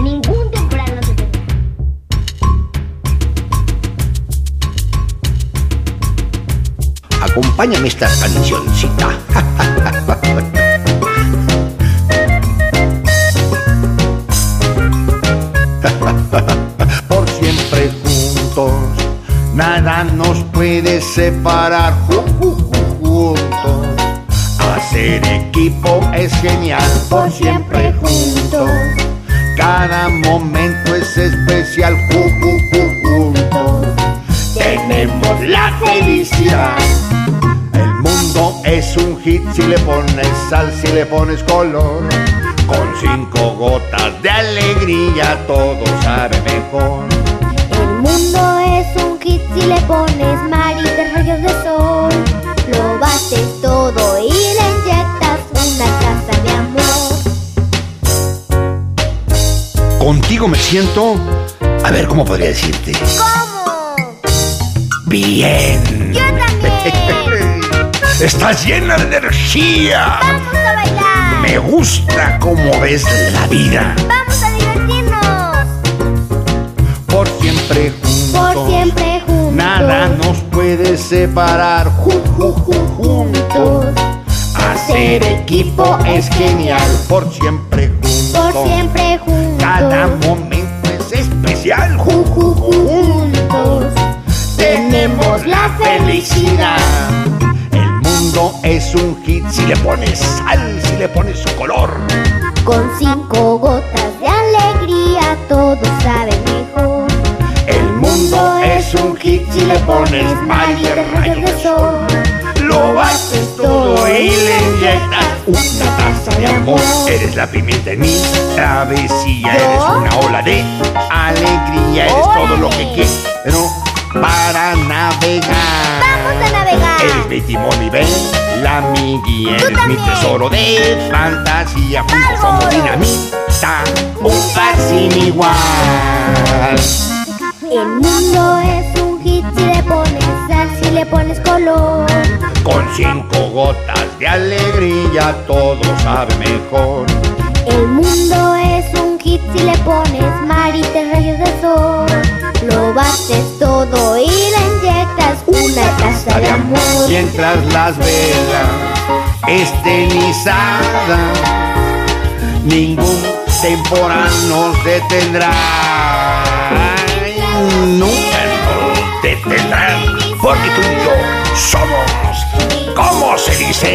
Ningún temporal nos detendrá. Acompáñame esta cancioncita. Por siempre juntos, nada nos puede separar juntos. Hacer equipo es genial, por siempre juntos. Cada momento es especial, ju- ju- ju- juntos. Tenemos la felicidad. El mundo es un hit si le pones sal, si le pones color. Con cinco gotas de alegría todo sabe mejor. El mundo es un hit si le pones Contigo me siento, a ver cómo podría decirte. ¿Cómo? Bien. Yo también. Estás llena de energía. Vamos a bailar. Me gusta cómo ves la vida. Vamos a divertirnos. Por siempre juntos. Por siempre juntos. Nada nos puede separar. Ju- ju- ju- juntos. Hacer equipo es genial. Por siempre juntos. Por siempre Tenemos la felicidad. El mundo es un hit si le pones sal, si le pones color. Con cinco gotas de alegría todo sabe mejor. El mundo es un hit si le pones mal y el rayo de sol. Lo haces todo y le inyectas una taza de amor. Eres la pimienta en mi travesía, eres una ola de alegría, eres todo lo que quiero para navegar. Vamos a navegar. Eres mi timón y ven, la mi guía, Tú eres mi tesoro de fantasía. Juntos somos dinamita, un par sin igual. El mundo es un hit si le pones sal, si le pones color. Con cinco gotas de alegría todo sabe mejor. El mundo es un hit si le pones mar y te rayos de sol. Lo bates todo de amor. Mientras las velas estén ningún temporal nos detendrá. Nunca nos detendrán, porque tú y yo somos, ¿cómo se dice?